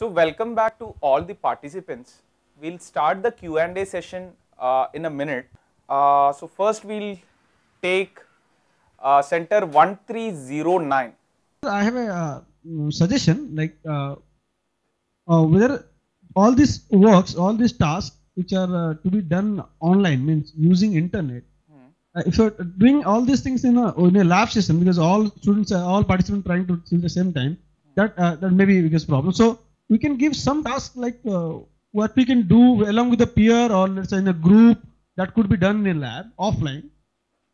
So welcome back to all the participants. We'll start the Q&A session uh, in a minute. Uh, so first we'll take uh, center 1309. I have a uh, suggestion like uh, uh, whether all these works, all these tasks which are uh, to be done online means using internet. Uh, if you're doing all these things in a, in a lab system because all students are all participants trying to do the same time, that uh, that may be a biggest problem. So we can give some tasks like uh, what we can do along with the peer or let's say in a group that could be done in a lab offline.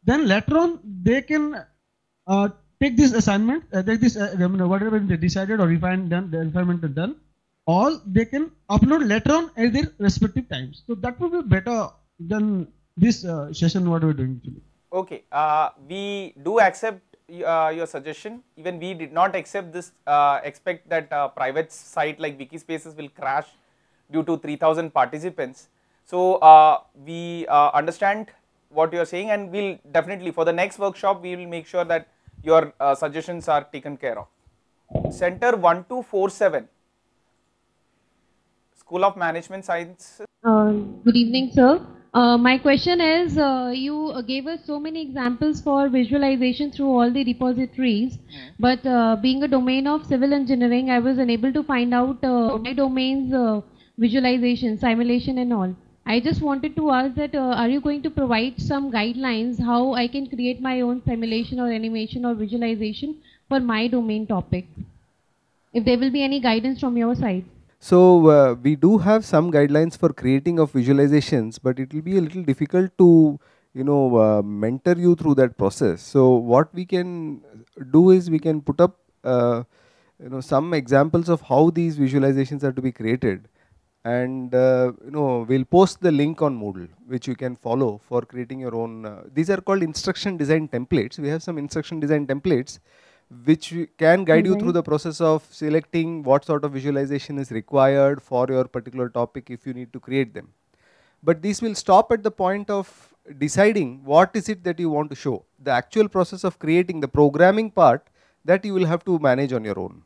Then later on they can uh, take this assignment, uh, take this, uh, whatever they decided or refined done, the refinement done, all they can upload later on at their respective times. So that would be better than this uh, session what we're doing today. Okay, uh, we do accept uh, your suggestion. Even we did not accept this, uh, expect that uh, private site like Wikispaces will crash due to 3000 participants. So uh, we uh, understand what you are saying and we'll definitely for the next workshop we will make sure that your uh, suggestions are taken care of. Center 1247, School of Management sciences Good evening, sir. Uh, My question is, uh, you uh, gave us so many examples for visualization through all the repositories, but uh, being a domain of civil engineering, I was unable to find out uh, my domain's uh, visualization, simulation and all. I just wanted to ask that, uh, are you going to provide some guidelines how I can create my own simulation or animation or visualization for my domain topic? If there will be any guidance from your side. So uh, we do have some guidelines for creating of visualizations, but it will be a little difficult to you know uh, mentor you through that process. So what we can do is we can put up uh, you know some examples of how these visualizations are to be created, and uh, you know we'll post the link on Moodle which you can follow for creating your own. Uh, these are called instruction design templates. We have some instruction design templates which can guide you through the process of selecting what sort of visualization is required for your particular topic if you need to create them. But these will stop at the point of deciding what is it that you want to show. The actual process of creating the programming part that you will have to manage on your own.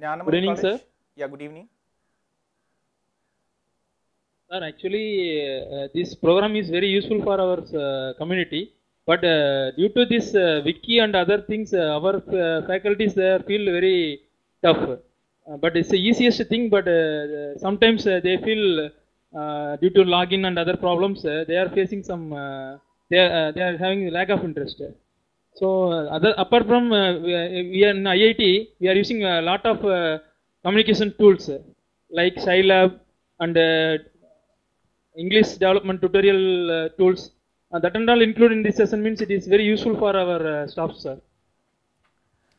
Good evening, College. sir. Yeah, good evening. Sir, actually, uh, this program is very useful for our uh, community. But uh, due to this uh, wiki and other things, uh, our uh, faculties feel very tough. Uh, but it's the easiest thing. But uh, sometimes uh, they feel uh, due to login and other problems, uh, they are facing some. Uh, they are, uh, they are having lack of interest. So uh, other apart from uh, we, are, in IIT, we are using a lot of uh, communication tools uh, like Scilab and uh, English development tutorial uh, tools. Uh, that and all included in this session means it is very useful for our uh, staff, sir.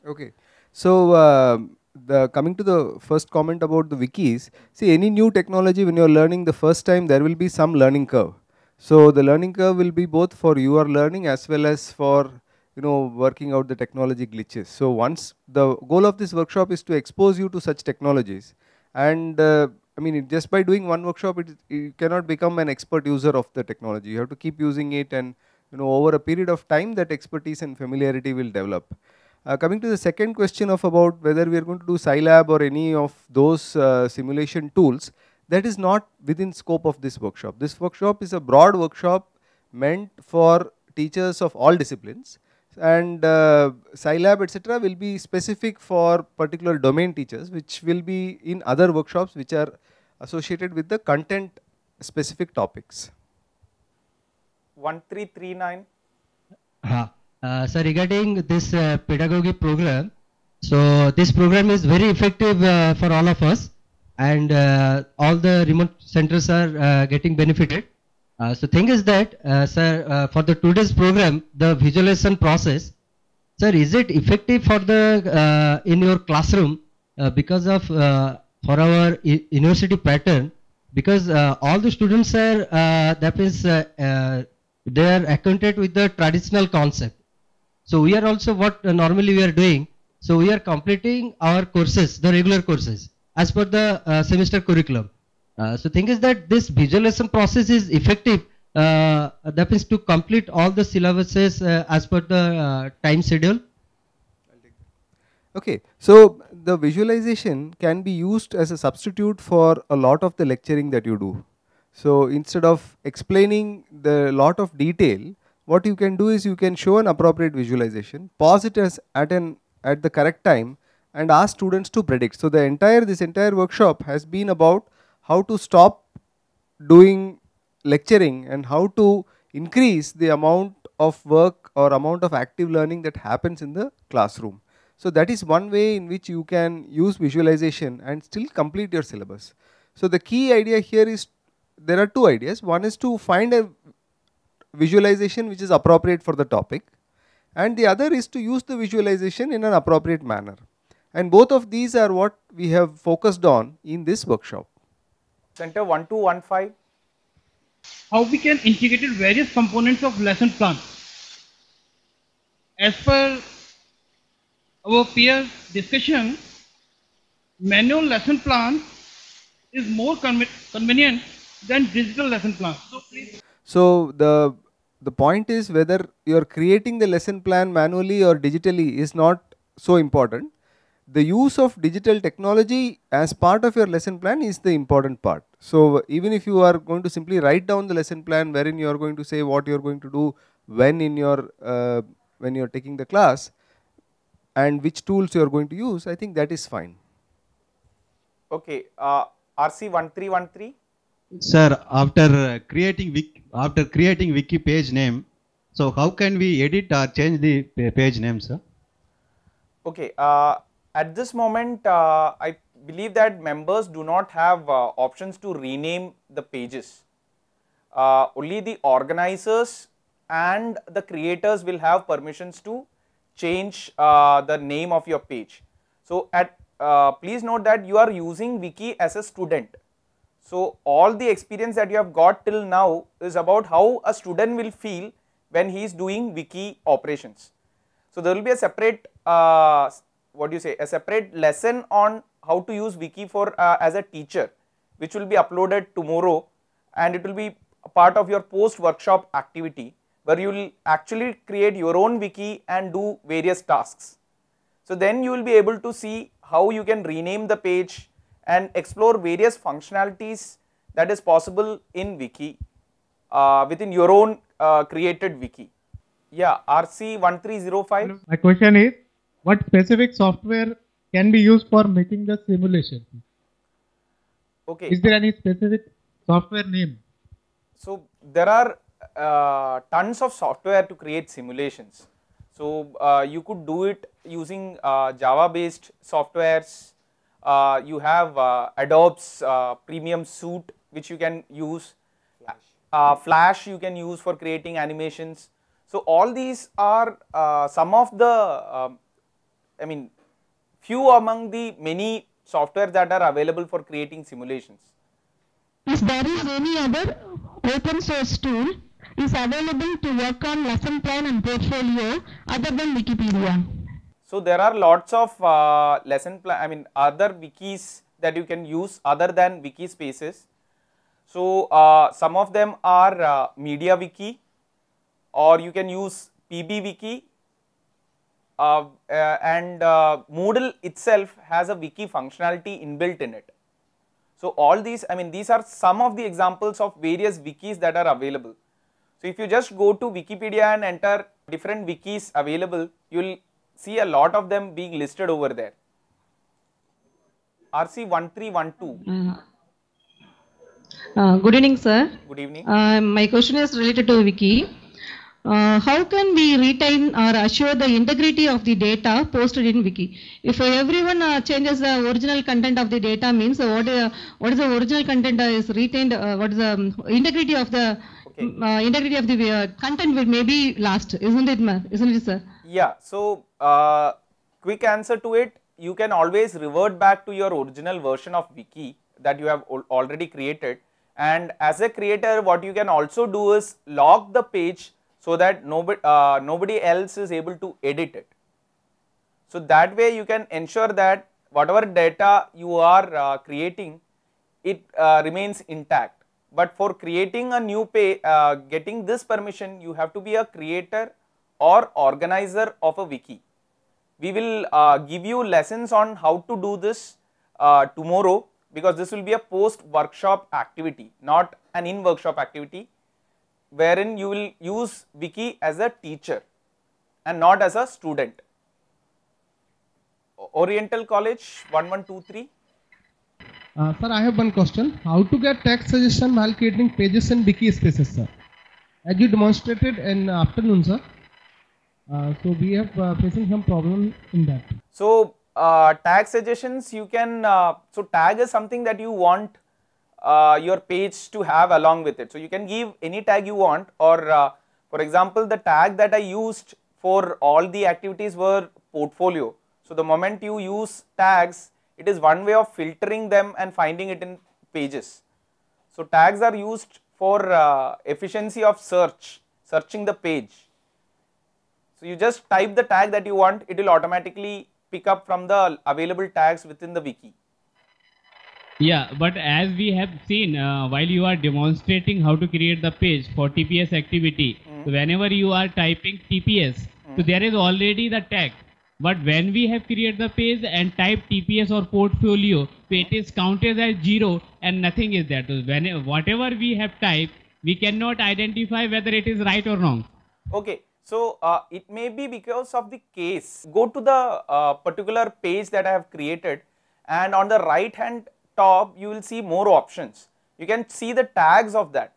Okay. So uh, the coming to the first comment about the wikis, see any new technology when you are learning the first time there will be some learning curve. So the learning curve will be both for your learning as well as for you know working out the technology glitches. So once the goal of this workshop is to expose you to such technologies and uh, I mean just by doing one workshop it, you cannot become an expert user of the technology. You have to keep using it and you know over a period of time that expertise and familiarity will develop. Uh, coming to the second question of about whether we are going to do Scilab or any of those uh, simulation tools, that is not within scope of this workshop. This workshop is a broad workshop meant for teachers of all disciplines and uh, Scilab etc. will be specific for particular domain teachers which will be in other workshops which are associated with the content specific topics. 1339. Uh, uh, so regarding this uh, pedagogy program, so this program is very effective uh, for all of us and uh, all the remote centers are uh, getting benefited. Uh, so thing is that, uh, sir, uh, for the today's program, the visualization process, sir, is it effective for the uh, in your classroom uh, because of uh, for our university pattern? Because uh, all the students are uh, that is uh, uh, they are acquainted with the traditional concept. So we are also what uh, normally we are doing. So we are completing our courses, the regular courses, as per the uh, semester curriculum. So thing is that this visualization process is effective. That means to complete all the syllabuses as per the time schedule. Okay, so the visualization can be used as a substitute for a lot of the lecturing that you do. So instead of explaining the lot of detail, what you can do is you can show an appropriate visualization, pause it as at an at the correct time and ask students to predict. So the entire this entire workshop has been about how to stop doing lecturing and how to increase the amount of work or amount of active learning that happens in the classroom. So that is one way in which you can use visualization and still complete your syllabus. So the key idea here is there are two ideas. One is to find a visualization which is appropriate for the topic and the other is to use the visualization in an appropriate manner. And both of these are what we have focused on in this workshop. Center 1215. how we can integrate various components of lesson plan. As per our peer discussion, manual lesson plan is more conve- convenient than digital lesson plan. So please So the the point is whether you are creating the lesson plan manually or digitally is not so important. The use of digital technology as part of your lesson plan is the important part. So even if you are going to simply write down the lesson plan wherein you are going to say what you are going to do when in your uh, when you are taking the class and which tools you are going to use, I think that is fine. Okay, uh, RC1313. Sir, after uh, creating wiki, after creating wiki page name, so how can we edit or change the page name, sir? Okay, uh, at this moment, uh, I believe that members do not have uh, options to rename the pages. Uh, only the organizers and the creators will have permissions to change uh, the name of your page. So, at uh, please note that you are using wiki as a student. So, all the experience that you have got till now is about how a student will feel when he is doing wiki operations. So, there will be a separate uh, what do you say a separate lesson on how to use wiki for uh, as a teacher which will be uploaded tomorrow and it will be part of your post workshop activity where you will actually create your own wiki and do various tasks. So, then you will be able to see how you can rename the page and explore various functionalities that is possible in wiki uh, within your own uh, created wiki. Yeah, RC1305. My question is, what specific software can be used for making the simulation? Okay. Is there any specific software name? So there are uh, tons of software to create simulations. So uh, you could do it using uh, Java based softwares. Uh, you have uh, Adobe's uh, premium suite which you can use. Uh, Flash you can use for creating animations. So all these are uh, some of the, um, I mean, few among the many software that are available for creating simulations. If there is any other open source tool is available to work on lesson plan and portfolio other than Wikipedia. So there are lots of uh, lesson plan, I mean other wikis that you can use other than wiki spaces. So uh, some of them are uh, media wiki or you can use PB wiki uh, uh, and uh, Moodle itself has a wiki functionality inbuilt in it. So all these, I mean these are some of the examples of various wikis that are available. So if you just go to Wikipedia and enter different wikis available, you will see a lot of them being listed over there. RC1312, Uh, good evening, sir. good evening. Uh, my question is related to Wiki. Uh, how can we retain or assure the integrity of the data posted in Wiki? If everyone uh, changes the original content of the data, means uh, what, is, what is the original content uh, is retained? Uh, what is the um, integrity of the Okay. uh, integrity of the uh, content will maybe last, isn't it, ma? Isn't it, sir? Yeah, so uh, quick answer to it, you can always revert back to your original version of wiki that you have al- already created and as a creator what you can also do is lock the page so that nobody, uh, nobody else is able to edit it. So that way you can ensure that whatever data you are uh, creating, it uh, remains intact. But for creating a new page, uh, getting this permission, you have to be a creator or organizer of a wiki. we will uh, give you lessons on how to do this uh, tomorrow because this will be a post workshop activity, not an in workshop activity wherein you will use wiki as a teacher and not as a student. Oriental College 1123. Uh, sir, I have one question. How to get text suggestion while creating pages in wiki spaces, sir? As you demonstrated in afternoon, sir. Uh, so we have uh, facing some problem in that. So uh, tag suggestions you can, uh, so tag is something that you want your page to have along with it. So you can give any tag you want or for example the tag that I used for all the activities were portfolio. So the moment you use tags it is one way of filtering them and finding it in pages. So tags are used for uh, efficiency of search, searching the page. So you just type the tag that you want, it will automatically pick up from the available tags within the wiki. Yeah, but as we have seen uh, while you are demonstrating how to create the page for TPS activity, so whenever you are typing TPS, so there is already the tag. But when we have created the page and type TPS or portfolio, it is counted as zero and nothing is there. So when whatever we have typed, we cannot identify whether it is right or wrong. Okay, so uh, it may be because of the case. Go to the uh, particular page that I have created and on the right hand top you will see more options. You can see the tags of that.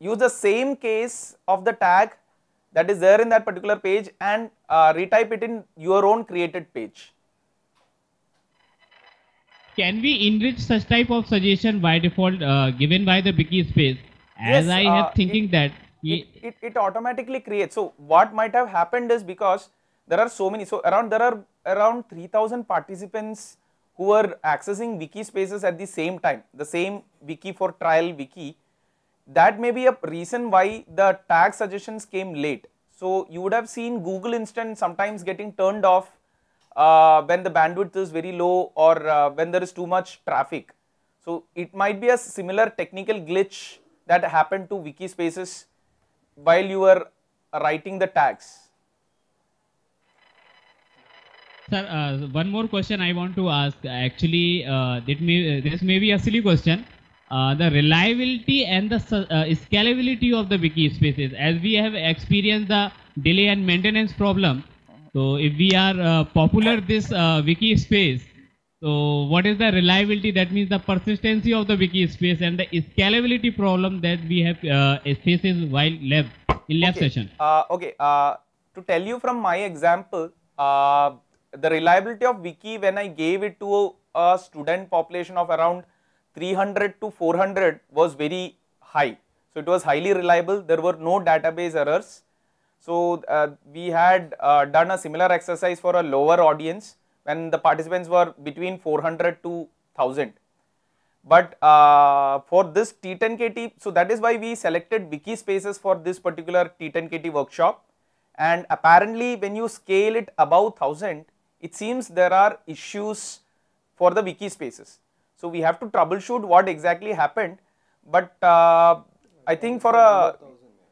Use the same case of the tag that is there in that particular page and uh, retype it in your own created page. Can we enrich such type of suggestion by default uh, given by the wiki space? As Yes, I uh, have thinking that it, it, it automatically creates. So what might have happened is because there are so many, so around there are around 3000 participants who are accessing wiki spaces at the same time, the same wiki for trial wiki. That may be a reason why the tag suggestions came late. So you would have seen Google Instant sometimes getting turned off uh, when the bandwidth is very low or uh, when there is too much traffic. So it might be a similar technical glitch that happened to wiki spaces while you were writing the tags. Sir, uh, one more question I want to ask. Actually, uh, may, this may be a silly question. Uh, the reliability and the uh, scalability of the wiki spaces, as we have experienced the delay and maintenance problem. So, if we are uh, popular this uh, wiki space, so what is the reliability? That means the persistency of the wiki space and the scalability problem that we have uh, faces while lab in lab Okay, session. Uh, okay, uh, to tell you from my example, uh, the reliability of wiki when I gave it to a student population of around 300 to 400 was very high. So it was highly reliable. There were no database errors. So uh, we had uh, done a similar exercise for a lower audience when the participants were between 400 to 1000. But uh, for this T10KT, so that is why we selected wiki spaces for this particular T10KT workshop. And apparently when you scale it above 1000, it seems there are issues for the wiki spaces. So we have to troubleshoot what exactly happened. But uh, I think for a,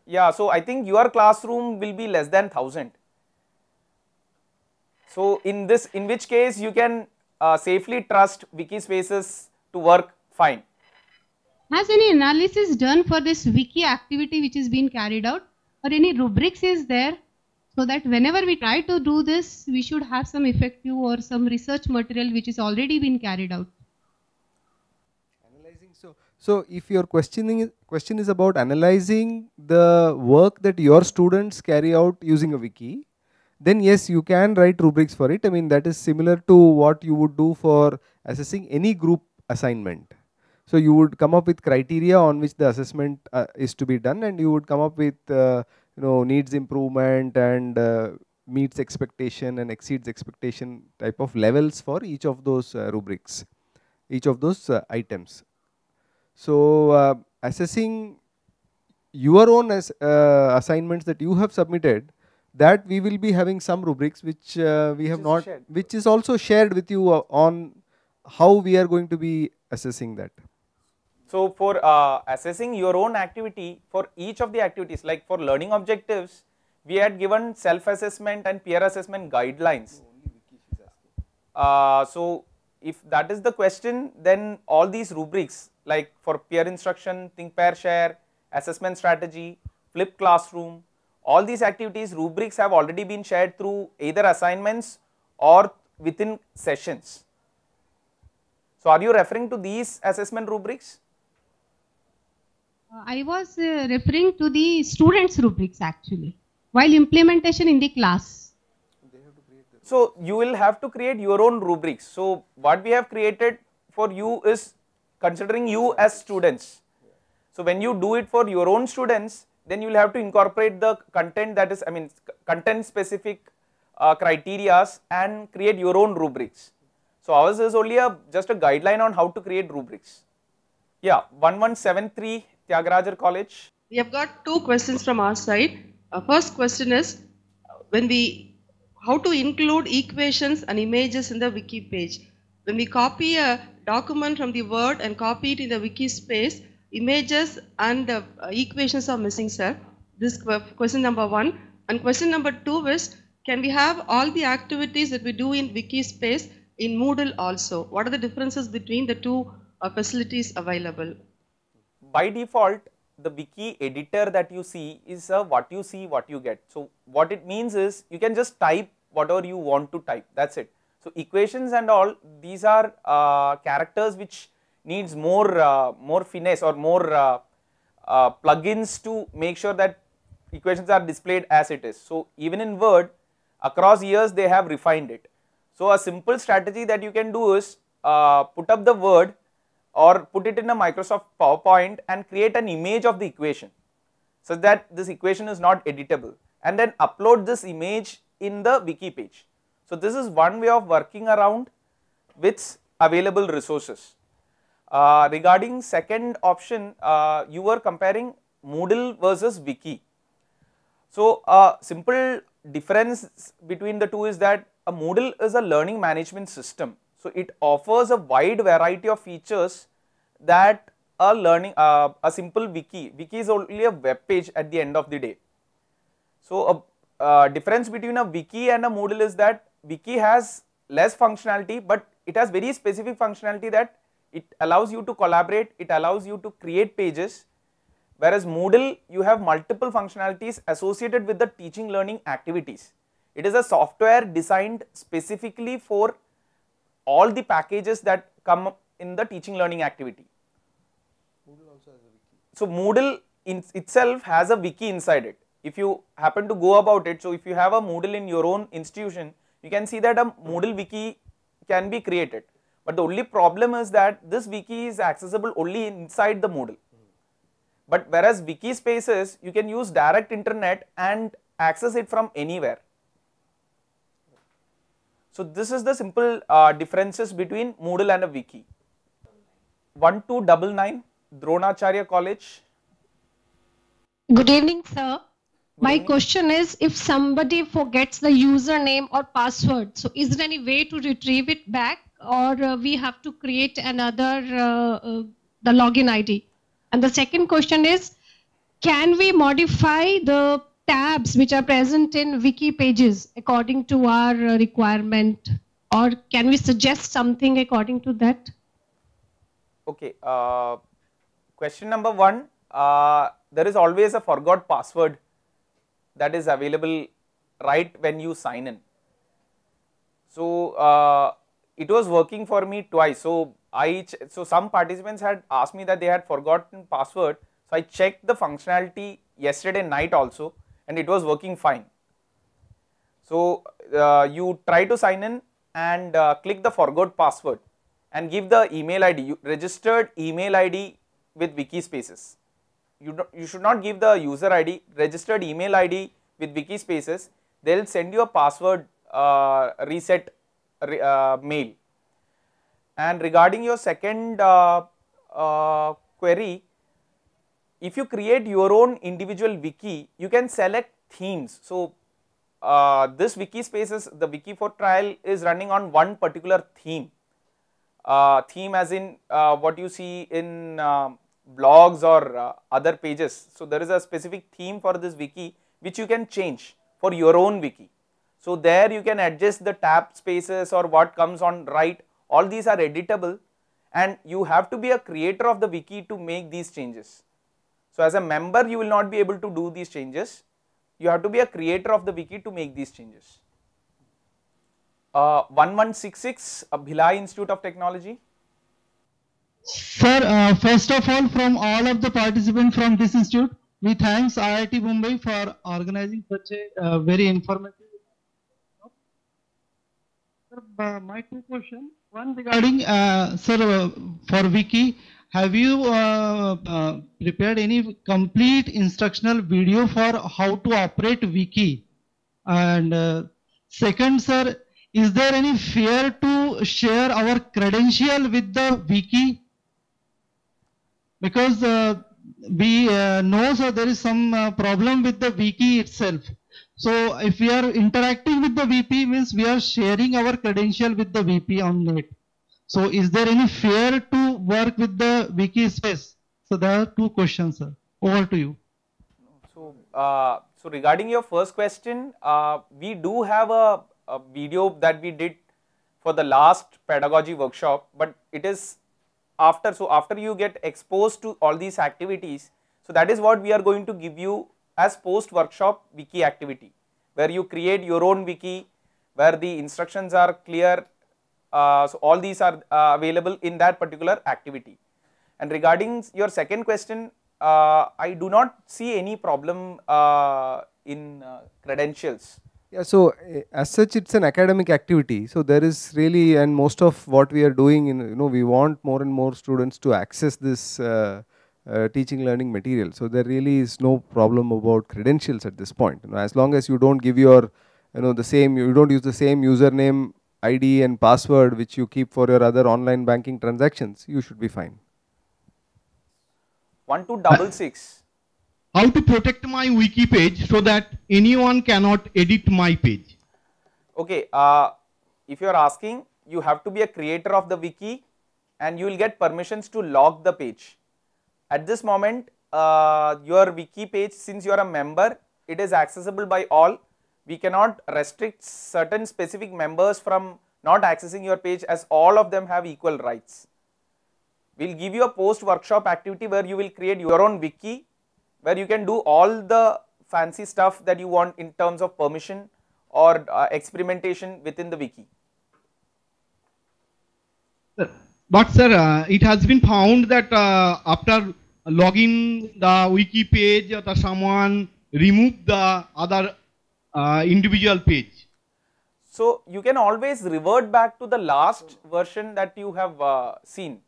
yeah, so I think your classroom will be less than 1000. So in this, in which case you can uh, safely trust Wikispaces to work fine. Has any analysis done for this wiki activity which is being carried out or any rubrics is there so that whenever we try to do this we should have some effective or some research material which is already been carried out. So if your questioning question is about analyzing the work that your students carry out using a wiki, then yes, you can write rubrics for it. I mean that is similar to what you would do for assessing any group assignment. So you would come up with criteria on which the assessment uh, is to be done, and you would come up with uh, you know needs improvement and uh, meets expectation and exceeds expectation type of levels for each of those uh, rubrics, each of those uh, items. So uh, assessing your own as, uh, assignments that you have submitted, that we will be having some rubrics which uh, we have not, shared. which is also shared with you uh, on how we are going to be assessing that. So for uh, assessing your own activity for each of the activities, like for learning objectives, we had given self-assessment and peer assessment guidelines Uh, so if that is the question, then all these rubrics like for peer instruction, think, pair, share, assessment strategy, flip classroom, all these activities rubrics have already been shared through either assignments or within sessions. So are you referring to these assessment rubrics? Uh, I was uh, referring to the students rubrics actually, while implementation in the class. So you will have to create your own rubrics. So what we have created for you is considering you as students. So when you do it for your own students, then you will have to incorporate the content that is, I mean, content specific uh, criterias and create your own rubrics. So ours is only a just a guideline on how to create rubrics. Yeah, 1173 Thiagarajar College. We have got two questions from our side. Uh, first question is when we how to include equations and images in the wiki page. When we copy a document from the Word and copy it in the wiki space, images and uh, equations are missing, sir. This question number one. And question number two is, can we have all the activities that we do in wiki space in Moodle also? What are the differences between the two uh, facilities available? by default the wiki editor that you see is a what you see what you get. So what it means is you can just type whatever you want to type that's it. So equations and all these are uh, characters which needs more uh, more finesse or more uh, uh, plugins to make sure that equations are displayed as it is. So even in Word across years they have refined it. So a simple strategy that you can do is uh, put up the word or put it in a Microsoft PowerPoint and create an image of the equation so that this equation is not editable and then upload this image in the wiki page. So this is one way of working around with available resources. Uh, regarding second option, uh, you were comparing Moodle versus wiki. So a simple difference between the two is that a Moodle is a learning management system. So it offers a wide variety of features that a learning, uh, a simple wiki, wiki is only a web page at the end of the day. So a uh, difference between a wiki and a Moodle is that wiki has less functionality, but it has very specific functionality that it allows you to collaborate, it allows you to create pages, whereas Moodle you have multiple functionalities associated with the teaching learning activities. It is a software designed specifically for all the packages that come in the teaching learning activity. So Moodle in itself has a wiki inside it. If you happen to go about it, so if you have a Moodle in your own institution, you can see that a Moodle wiki can be created. But the only problem is that this wiki is accessible only inside the Moodle. But whereas wiki spaces, you can use direct internet and access it from anywhere. So this is the simple uh, differences between Moodle and a wiki. 1299 Dronacharya College. Good evening, sir. My question is if somebody forgets the username or password, so is there any way to retrieve it back or uh, we have to create another uh, uh, the login ID? And the second question is can we modify the tabs which are present in wiki pages according to our uh, requirement or can we suggest something according to that? Okay, uh, question number one, uh, there is always a forgot password that is available right when you sign in. So uh, it was working for me twice. So I so some participants had asked me that they had forgotten password. So I checked the functionality yesterday night also, and it was working fine. So uh, you try to sign in and uh, click the forgot password and give the email ID, registered email ID with Wikispaces. You, do, you should not give the user ID, registered email ID with Wikispaces. They will send you a password uh, reset uh, mail. And regarding your second uh, uh, query, if you create your own individual wiki, you can select themes. So uh, this Wikispaces, the wiki for trial is running on one particular theme uh, theme as in what you see in uh, blogs or uh, other pages. So there is a specific theme for this wiki which you can change for your own wiki. So there you can adjust the tab spaces or what comes on right, all these are editable and you have to be a creator of the wiki to make these changes. So as a member you will not be able to do these changes, you have to be a creator of the wiki to make these changes. Uh, 1166 uh, Bhilai Institute of Technology. Sir, uh, first of all, from all of the participants from this institute, we thanks IIT Mumbai for organizing such a uh, very informative. Sir, uh, my two questions. One regarding, uh, sir, uh, for Wiki, have you uh, prepared any complete instructional video for how to operate Wiki? And second, sir, is there any fear to share our credential with the Wiki? Because uh, we uh, know so there is some uh, problem with the wiki itself. So if we are interacting with the vp means we are sharing our credential with the vp on net. So is there any fear to work with the wiki space? So there are two questions sir. Over to you. So, uh, so regarding your first question, uh, we do have a, a video that we did for the last pedagogy workshop, but it is after, so after you get exposed to all these activities, so that is what we are going to give you as post workshop wiki activity, where you create your own wiki, where the instructions are clear, uh, so all these are uh, available in that particular activity. And regarding your second question, uh, I do not see any problem uh, in uh, credentials. Yeah, so uh, as such, it's an academic activity. So there is really, and most of what we are doing, in you know, we want more and more students to access this uh, uh, teaching learning material. So there really is no problem about credentials at this point. You know, as long as you don't give your, you know, the same, you don't use the same username, ID, and password which you keep for your other online banking transactions, you should be fine. One two double six. How to protect my wiki page so that anyone cannot edit my page Okay, uh, if you are asking, you have to be a creator of the wiki and you will get permissions to log the page. At this moment, uh, your wiki page, since you are a member, it is accessible by all. We cannot restrict certain specific members from not accessing your page as all of them have equal rights. We will give you a post workshop activity where you will create your own wiki where you can do all the fancy stuff that you want in terms of permission or uh, experimentation within the wiki. But sir, uh, it has been found that uh, after logging the wiki page, uh, the someone removed the other uh, individual page. So you can always revert back to the last version that you have uh, seen.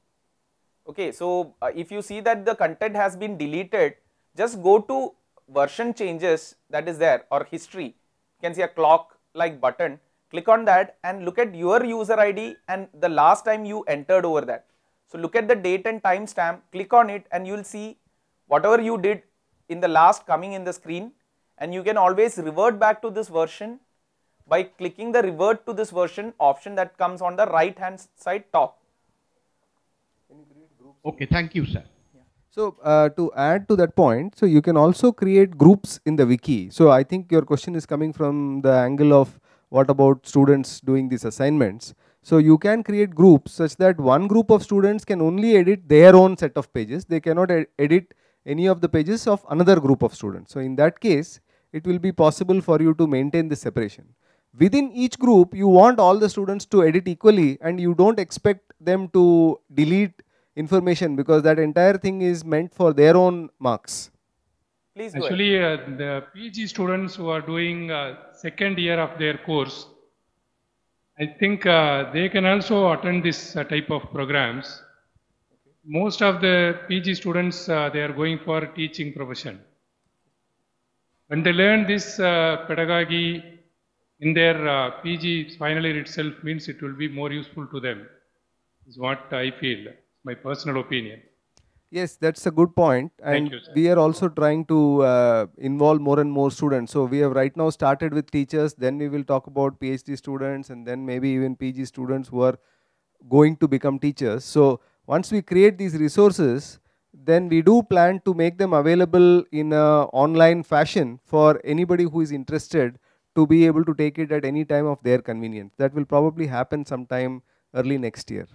Okay, so uh, if you see that the content has been deleted, just go to version changes that is there or history. You can see a clock like button, click on that and look at your user ID and the last time you entered over that. So look at the date and time stamp, click on it and you will see whatever you did in the last coming in the screen and you can always revert back to this version by clicking the revert to this version option that comes on the right hand side top. Okay, thank you, sir. So uh, to add to that point, so you can also create groups in the wiki. So I think your question is coming from the angle of what about students doing these assignments. So you can create groups such that one group of students can only edit their own set of pages. They cannot ed edit any of the pages of another group of students. So in that case, it will be possible for you to maintain this separation. Within each group, you want all the students to edit equally and you don't expect them to delete information because that entire thing is meant for their own marks. Please go Actually, uh, the PG students who are doing uh, second year of their course, I think uh, they can also attend this uh, type of programs. Most of the PG students, uh, they are going for teaching profession. When they learn this uh, pedagogy in their uh, PG final year itself means it will be more useful to them, is what I feel, my personal opinion. Yes, that's a good point. And you, we are also trying to uh, involve more and more students. So we have right now started with teachers, then we will talk about PhD students and then maybe even PG students who are going to become teachers. So once we create these resources, then we do plan to make them available in a online fashion for anybody who is interested to be able to take it at any time of their convenience. That will probably happen sometime early next year.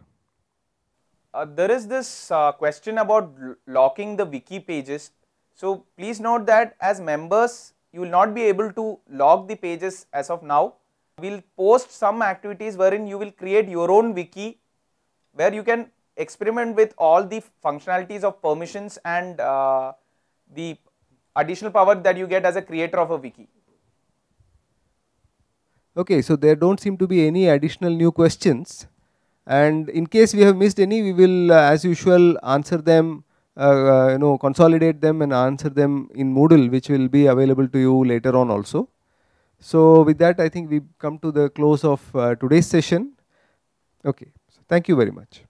Uh, there is this uh, question about locking the wiki pages. So please note that as members, you will not be able to log the pages as of now. We will post some activities wherein you will create your own wiki where you can experiment with all the functionalities of permissions and uh, the additional power that you get as a creator of a wiki. Okay, so there don't seem to be any additional new questions and in case we have missed any we will uh, as usual answer them uh, uh, you know consolidate them and answer them in Moodle which will be available to you later on also. So with that I think we come to the close of uh, today's session. Okay, so thank you very much.